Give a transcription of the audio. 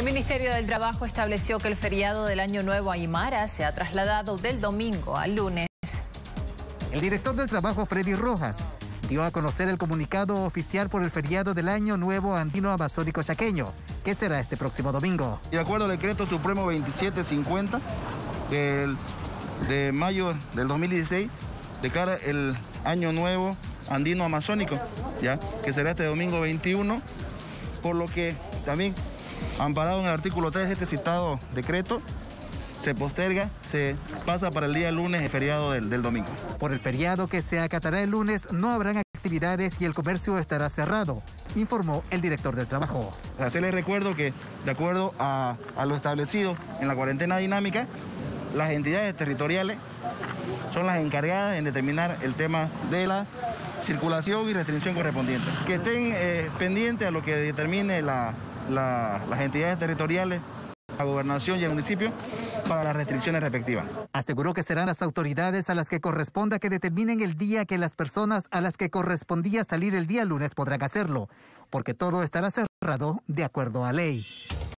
El Ministerio del Trabajo estableció que el feriado del Año Nuevo Aymara se ha trasladado del domingo al lunes. El director del Trabajo, Freddy Rojas, dio a conocer el comunicado oficial por el feriado del Año Nuevo Andino Amazónico Chaqueño, que será este próximo domingo. De acuerdo al decreto supremo 2750 del, de mayo del 2016, declara el Año Nuevo Andino Amazónico, ¿ya? que será este domingo 21, por lo que también amparado en el artículo 3 de este citado decreto, se posterga, se pasa para el día lunes, el feriado del, del, domingo. Por el feriado que se acatará el lunes, no habrán actividades y el comercio estará cerrado, informó el director del trabajo. Hacerles recuerdo que, de acuerdo a, a lo establecido en la cuarentena dinámica, las entidades territoriales son las encargadas en determinar el tema de la circulación y restricción correspondiente. Que estén eh, pendientes a lo que determine la, la, las entidades territoriales, la gobernación y el municipio para las restricciones respectivas. Aseguró que serán las autoridades a las que corresponda que determinen el día que las personas a las que correspondía salir el día lunes podrán hacerlo, porque todo estará cerrado de acuerdo a ley.